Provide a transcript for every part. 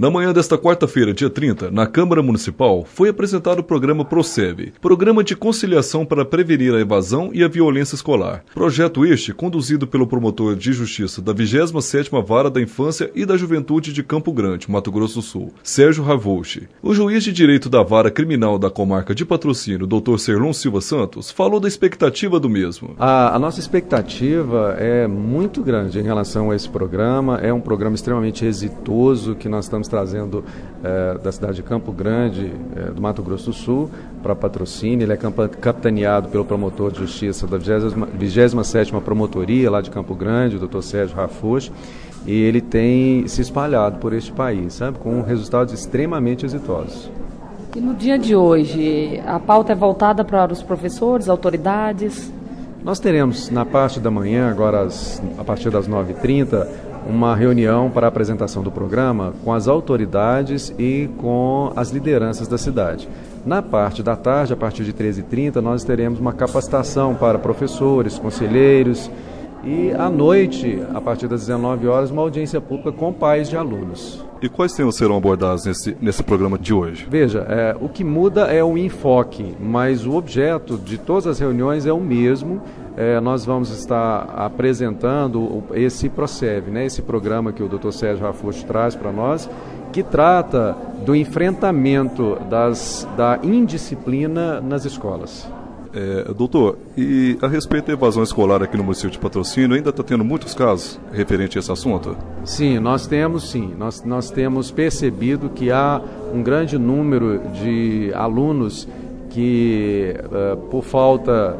Na manhã desta quarta-feira, dia 30, na Câmara Municipal, foi apresentado o programa PROCEB, Programa de Conciliação para Prevenir a Evasão e a Violência Escolar. Projeto este conduzido pelo promotor de justiça da 27ª Vara da Infância e da Juventude de Campo Grande, Mato Grosso do Sul, Sérgio Ravolchi. O juiz de direito da Vara Criminal da Comarca de Patrocínio, Dr. Serlon Silva Santos, falou da expectativa do mesmo. A, a nossa expectativa é muito grande em relação a esse programa. É um programa extremamente exitoso que nós estamos trazendo é, da cidade de Campo Grande, é, do Mato Grosso do Sul, para patrocínio. Ele é capitaneado pelo promotor de justiça da 27ª Promotoria lá de Campo Grande, o doutor Sérgio Rafush, e ele tem se espalhado por este país, sabe, com resultados extremamente exitosos. E no dia de hoje, a pauta é voltada para os professores, autoridades? Nós teremos na parte da manhã, agora a partir das 9h30, uma reunião para a apresentação do programa com as autoridades e com as lideranças da cidade. Na parte da tarde, a partir de 13h30, nós teremos uma capacitação para professores, conselheiros e à noite, a partir das 19 horas, uma audiência pública com pais de alunos. E quais temas serão abordados nesse, nesse programa de hoje? Veja, é, o que muda é o enfoque, mas o objeto de todas as reuniões é o mesmo. É, nós vamos estar apresentando esse PROCEV, né, esse programa que o Dr. Sérgio Rafuxo traz para nós, que trata do enfrentamento das, da indisciplina nas escolas. É, doutor, e a respeito da evasão escolar aqui no município de Patrocínio, ainda está tendo muitos casos referente a esse assunto? Sim, nós temos sim. Nós, nós temos percebido que há um grande número de alunos que, uh, por falta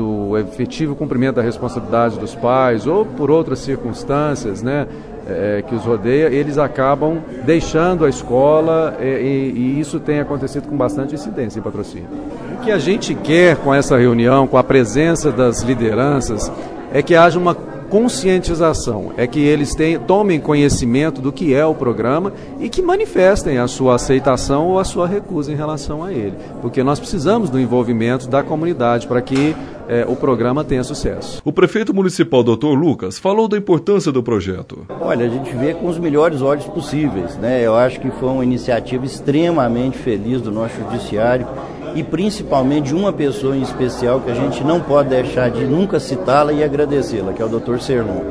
do efetivo cumprimento da responsabilidade dos pais ou por outras circunstâncias, né, é, que os rodeia, eles acabam deixando a escola é, e, e, isso tem acontecido com bastante incidência em patrocínio. O que a gente quer com essa reunião, com a presença das lideranças, é que haja uma conscientização, é que eles tenham, tomem conhecimento do que é o programa e que manifestem a sua aceitação ou a sua recusa em relação a ele. Porque nós precisamos do envolvimento da comunidade para que é, o programa tenha sucesso. O prefeito municipal, doutor Lucas, falou da importância do projeto. Olha, a gente vê com os melhores olhos possíveis. Né? Eu acho que foi uma iniciativa extremamente feliz do nosso judiciário e principalmente uma pessoa em especial que a gente não pode deixar de nunca citá-la e agradecê-la, que é o Dr. Serlon.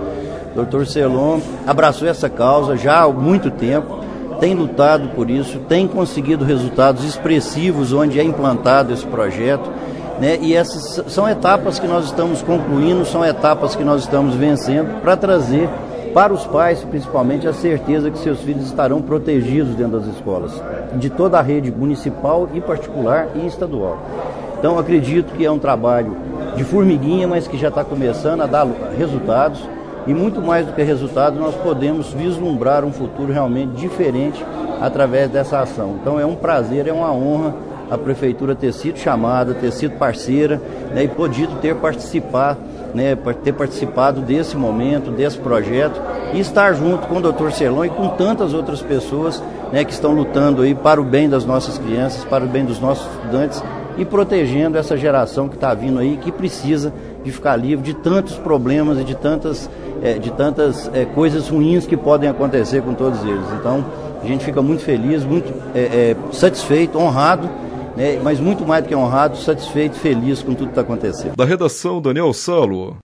O Dr. Serlon abraçou essa causa já há muito tempo, tem lutado por isso, tem conseguido resultados expressivos onde é implantado esse projeto. Né? E essas são etapas que nós estamos concluindo, são etapas que nós estamos vencendo para trazer para os pais, principalmente, a certeza que seus filhos estarão protegidos dentro das escolas, de toda a rede municipal e particular e estadual. Então, acredito que é um trabalho de formiguinha, mas que já está começando a dar resultados. E muito mais do que resultados, nós podemos vislumbrar um futuro realmente diferente através dessa ação. Então, é um prazer, é uma honra a prefeitura ter sido chamada, ter sido parceira né, e podido ter participado né, ter participado desse momento, desse projeto e estar junto com o Dr. Celon e com tantas outras pessoas né, que estão lutando aí para o bem das nossas crianças, para o bem dos nossos estudantes e protegendo essa geração que está vindo aí, que precisa de ficar livre de tantos problemas e de tantas, é, de tantas é, coisas ruins que podem acontecer com todos eles. Então, a gente fica muito feliz, muito é, satisfeito, honrado né, mas muito mais do que honrado, satisfeito, feliz com tudo que está acontecendo. Da redação, Daniel Salo.